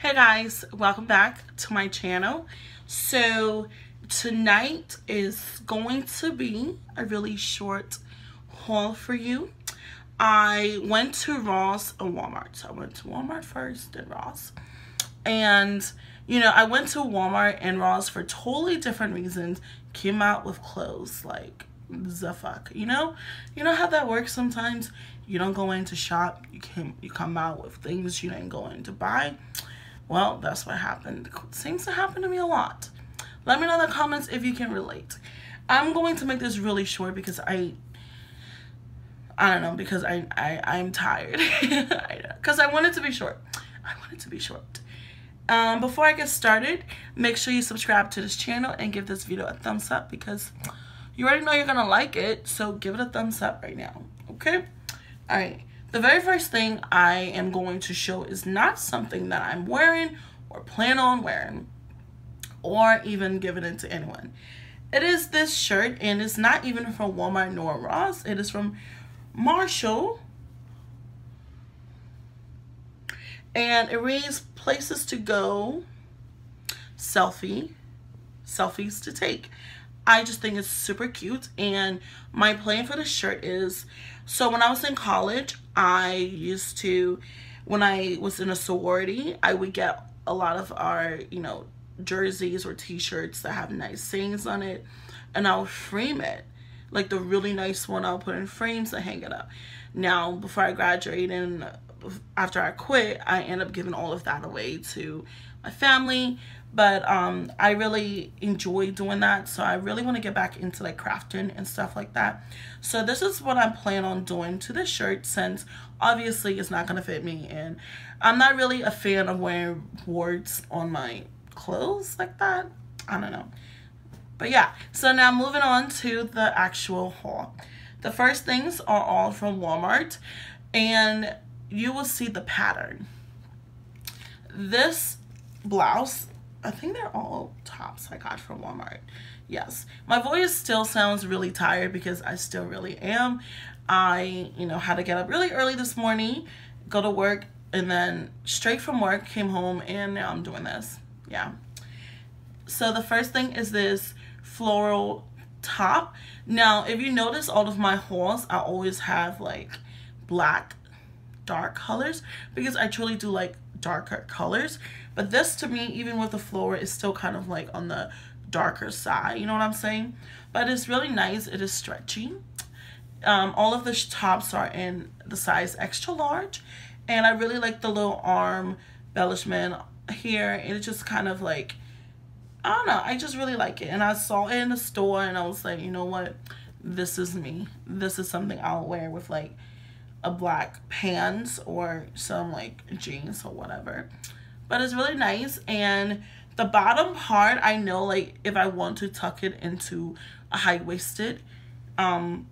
Hey guys, welcome back to my channel. So tonight is going to be a really short haul for you. I went to Ross and Walmart. So I went to Walmart first, then Ross. And, you know, I went to Walmart and Ross for totally different reasons. Came out with clothes, like, the fuck, you know? You know how that works sometimes? You don't go in to shop, you, can, you come out with things you didn't go in to buy well, that's what happened. Seems to happen to me a lot. Let me know in the comments if you can relate. I'm going to make this really short because I I don't know because I, I I'm tired. Because I, I want it to be short. I want it to be short. Um, before I get started make sure you subscribe to this channel and give this video a thumbs up because you already know you're gonna like it. So give it a thumbs up right now. Okay? All right the very first thing I am going to show is not something that I'm wearing or plan on wearing or even giving it to anyone. It is this shirt and it's not even from Walmart nor Ross. It is from Marshall. And it reads places to go, selfie, selfies to take. I just think it's super cute and my plan for the shirt is so when I was in college I used to, when I was in a sorority, I would get a lot of our, you know, jerseys or t-shirts that have nice sayings on it and I'll frame it. Like the really nice one I'll put in frames and hang it up. Now, before I graduated and after I quit, I end up giving all of that away to my family but um, I really enjoy doing that. So I really want to get back into like crafting and stuff like that. So this is what I'm planning on doing to this shirt since obviously it's not gonna fit me and I'm not really a fan of wearing warts on my clothes like that. I don't know. But yeah so now moving on to the actual haul. The first things are all from Walmart and you will see the pattern. This blouse I think they're all tops I got from Walmart. Yes. My voice still sounds really tired because I still really am. I, you know, had to get up really early this morning, go to work, and then straight from work, came home, and now I'm doing this. Yeah. So the first thing is this floral top. Now, if you notice all of my hauls, I always have like black dark colors because I truly do like darker colors. But this to me, even with the floor, is still kind of like on the darker side. You know what I'm saying? But it's really nice. It is stretchy. Um, all of the tops are in the size extra large. And I really like the little arm embellishment here. It's just kind of like, I don't know. I just really like it. And I saw it in the store and I was like, you know what? This is me. This is something I'll wear with like a black pants or some like jeans or whatever. But it's really nice and the bottom part I know like if I want to tuck it into a high-waisted um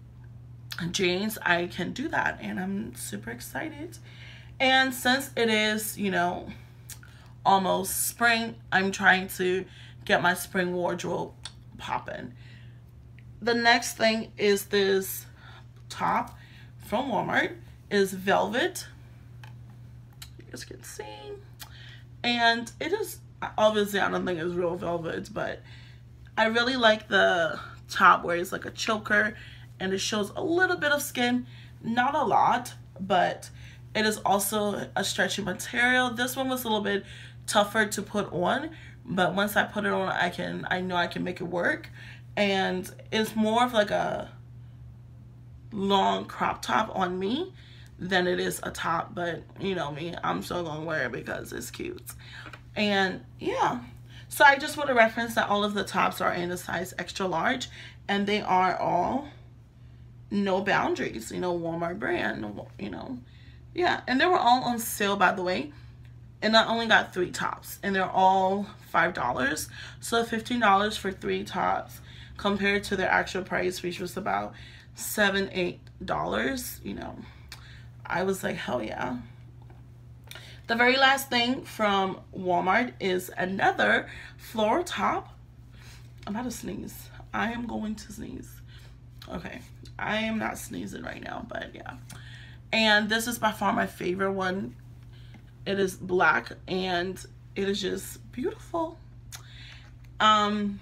jeans I can do that and I'm super excited. And since it is you know almost spring I'm trying to get my spring wardrobe popping. The next thing is this top from Walmart is velvet. You guys can see. And it is, obviously I don't think it's real velvet, but I really like the top where it's like a choker and it shows a little bit of skin. Not a lot, but it is also a stretchy material. This one was a little bit tougher to put on, but once I put it on, I can, I know I can make it work. And it's more of like a long crop top on me than it is a top but you know me i'm still gonna wear it because it's cute. And yeah. So i just want to reference that all of the tops are in a size extra large and they are all no boundaries you know walmart brand you know. Yeah and they were all on sale by the way and i only got three tops and they're all five dollars. So 15 dollars for three tops compared to their actual price which was about seven eight dollars you know. I was like hell yeah. The very last thing from Walmart is another floral top. I'm about to sneeze. I am going to sneeze. Okay. I am not sneezing right now but yeah. And this is by far my favorite one. It is black and it is just beautiful. Um,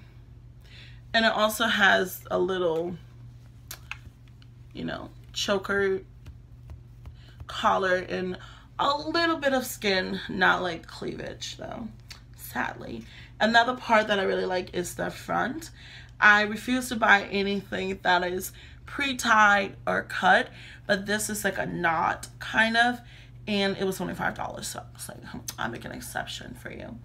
and it also has a little, you know, choker collar and a little bit of skin, not like cleavage though, sadly. Another part that I really like is the front. I refuse to buy anything that is pre-tied or cut, but this is like a knot kind of, and it was only $5, so I was like, hmm, I'll make an exception for you.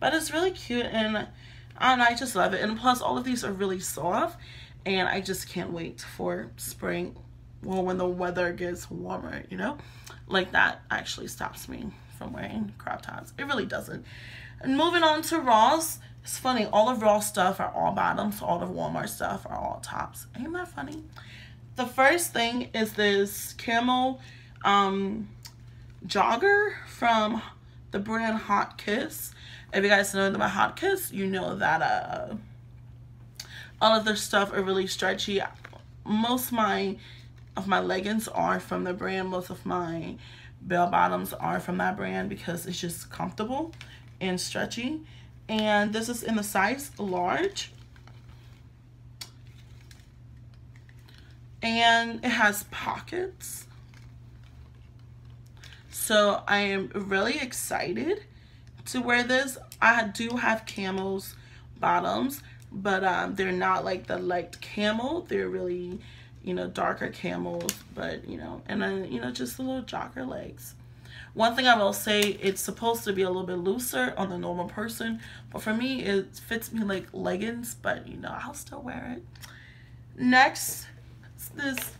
But it's really cute, and, and I just love it. And plus, all of these are really soft, and I just can't wait for spring, well, when the weather gets warmer, you know? Like that actually stops me from wearing crop tops. It really doesn't. And moving on to Ross, it's funny, all of Ross stuff are all bottoms, all of Walmart stuff are all tops. Ain't that funny? The first thing is this camel um, jogger from the brand Hot Kiss. If you guys know about Hot Kiss, you know that uh, all of their stuff are really stretchy. Most of my of my leggings are from the brand. Most of my bell bottoms are from that brand because it's just comfortable and stretchy. And this is in the size large. And it has pockets. So I am really excited to wear this. I do have camels bottoms but um, they're not like the light camel they're really you know darker camels but you know and then you know just the little jogger legs one thing I will say, it's supposed to be a little bit looser on the normal person, but for me, it fits me like leggings, but you know, I'll still wear it. Next, this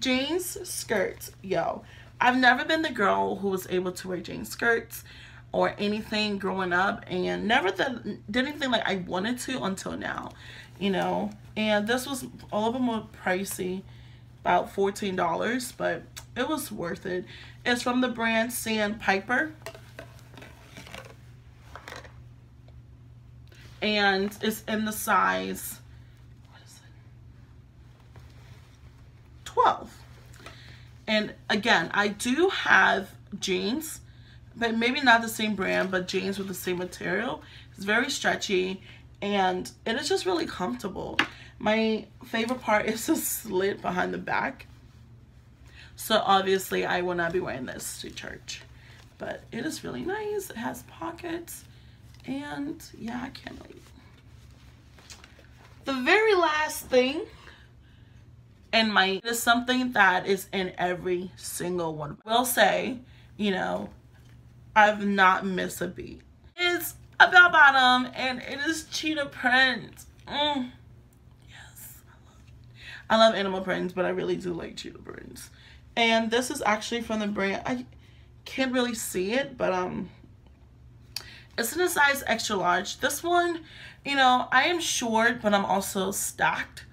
jeans skirt. Yo, I've never been the girl who was able to wear jeans skirts or anything growing up and never did, did anything like I wanted to until now, you know. And this was a little bit more pricey about $14, but it was worth it. It's from the brand Sandpiper. And it's in the size, what is it? 12. And again, I do have jeans, but maybe not the same brand, but jeans with the same material. It's very stretchy and it is just really comfortable. My favorite part is the slit behind the back. So obviously I will not be wearing this to church. But it is really nice. It has pockets. And yeah, I can't wait. The very last thing in my is something that is in every single one. Will say, you know, I've not missed a beat. It's a bell bottom and it is cheetah print. Mm. Yes, I love, I love animal prints, but I really do like cheetah prints. And this is actually from the brand, I can't really see it, but um, it's in a size extra large. This one, you know, I am short, but I'm also stacked,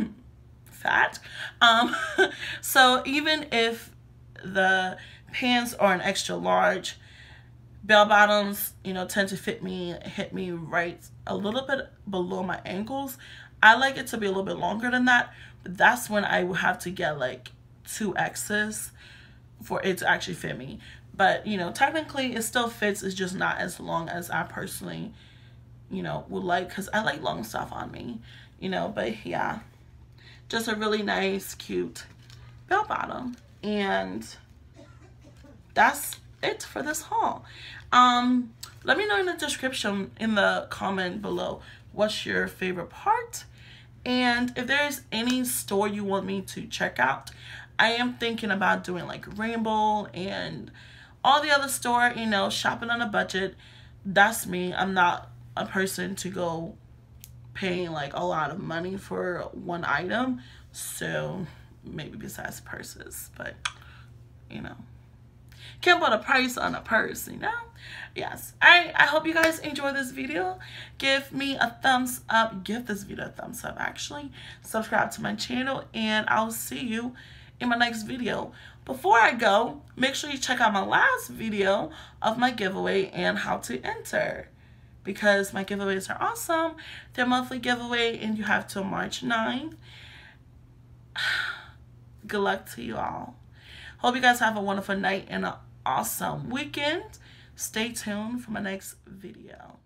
fat. Um, so even if the pants are an extra large, bell bottoms, you know, tend to fit me, hit me right a little bit below my ankles. I like it to be a little bit longer than that, but that's when I would have to get like two X's for it to actually fit me. But, you know, technically it still fits. It's just not as long as I personally, you know, would like because I like long stuff on me, you know. But, yeah, just a really nice, cute bell bottom. And that's it for this haul. Um, let me know in the description, in the comment below, what's your favorite part. And if there's any store you want me to check out, I am thinking about doing like Rainbow and all the other store, you know, shopping on a budget. That's me. I'm not a person to go paying like a lot of money for one item. So maybe besides purses, but you know, can't put a price on a purse, you know? Yes. I, I hope you guys enjoy this video. Give me a thumbs up. Give this video a thumbs up, actually. Subscribe to my channel, and I'll see you in my next video. Before I go, make sure you check out my last video of my giveaway and how to enter. Because my giveaways are awesome. They're monthly giveaway and you have till March 9th. Good luck to you all. Hope you guys have a wonderful night and an awesome weekend. stay tuned for my next video.